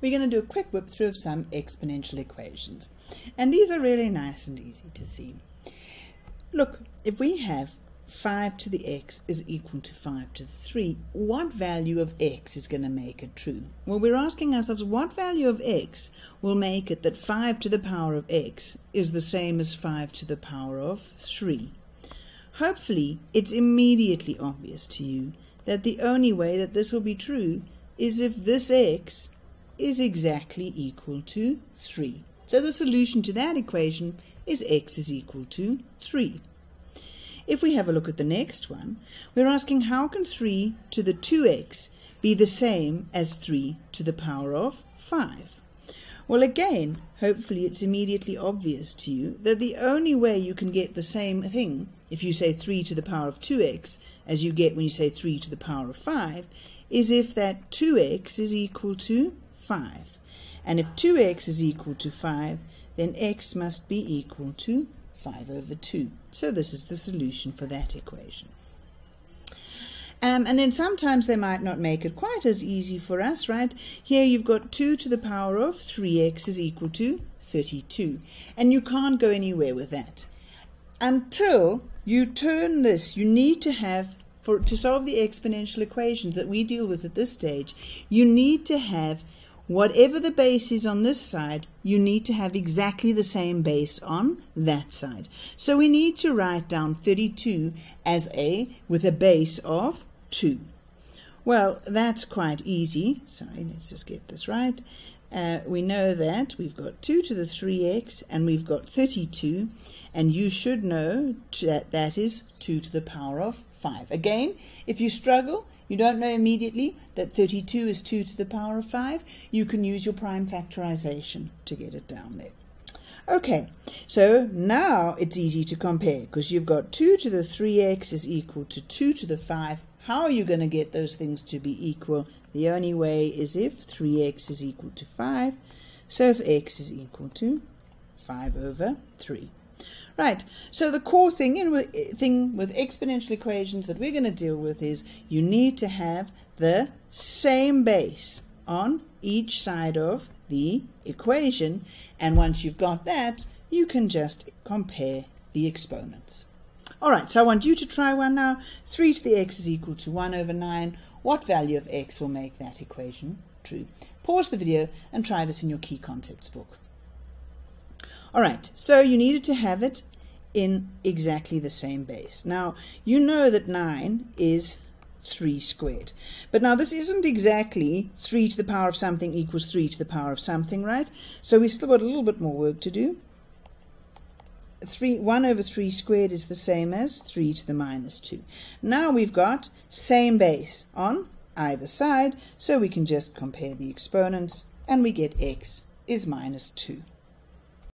we're going to do a quick whip through of some exponential equations. And these are really nice and easy to see. Look, if we have 5 to the x is equal to 5 to the 3, what value of x is going to make it true? Well, we're asking ourselves what value of x will make it that 5 to the power of x is the same as 5 to the power of 3. Hopefully, it's immediately obvious to you that the only way that this will be true is if this x is exactly equal to 3. So the solution to that equation is x is equal to 3. If we have a look at the next one, we're asking how can 3 to the 2x be the same as 3 to the power of 5? Well, again, hopefully it's immediately obvious to you that the only way you can get the same thing if you say 3 to the power of 2x as you get when you say 3 to the power of 5 is if that 2x is equal to 5. And if 2x is equal to 5, then x must be equal to 5 over 2. So this is the solution for that equation. Um, and then sometimes they might not make it quite as easy for us, right? Here you've got 2 to the power of 3x is equal to 32. And you can't go anywhere with that. Until you turn this, you need to have for to solve the exponential equations that we deal with at this stage, you need to have whatever the base is on this side, you need to have exactly the same base on that side. So we need to write down 32 as a with a base of 2. Well, that's quite easy. Sorry, let's just get this right. Uh, we know that we've got 2 to the 3x and we've got 32 and you should know that that is 2 to the power of 5. Again, if you struggle, you don't know immediately that 32 is 2 to the power of 5, you can use your prime factorization to get it down there. Okay, so now it's easy to compare because you've got 2 to the 3x is equal to 2 to the 5. How are you going to get those things to be equal? The only way is if 3x is equal to 5. So if x is equal to 5 over 3. Right, so the core thing, in eh, thing with exponential equations that we're going to deal with is you need to have the same base on each side of the equation. And once you've got that, you can just compare the exponents. All right, so I want you to try one now. 3 to the x is equal to 1 over 9. What value of x will make that equation true? Pause the video and try this in your key concepts book. All right, so you needed to have it in exactly the same base. Now, you know that 9 is 3 squared. But now this isn't exactly 3 to the power of something equals 3 to the power of something, right? So we still got a little bit more work to do. 3, 1 over 3 squared is the same as 3 to the minus 2. Now we've got same base on either side, so we can just compare the exponents, and we get x is minus 2.